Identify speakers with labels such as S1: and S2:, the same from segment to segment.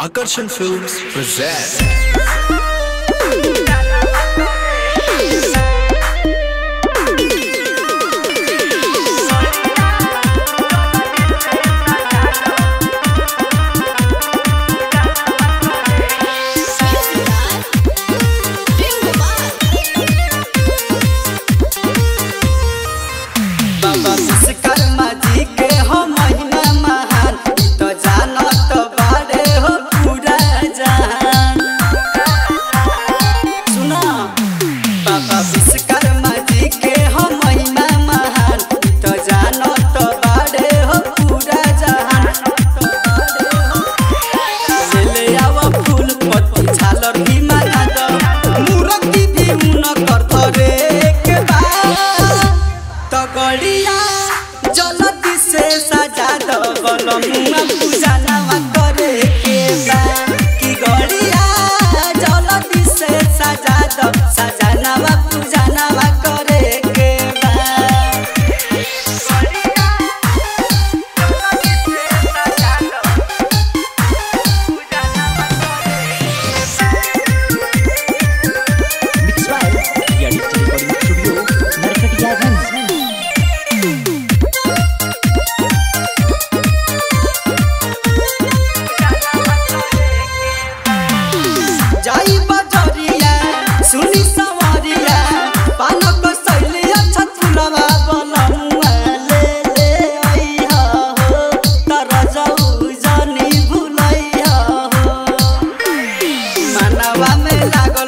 S1: Akarshan Films
S2: presents. तगड़िया जलती से सजा दो बोलो मुआ पूजा 完美那个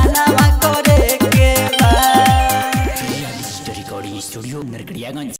S2: Nine.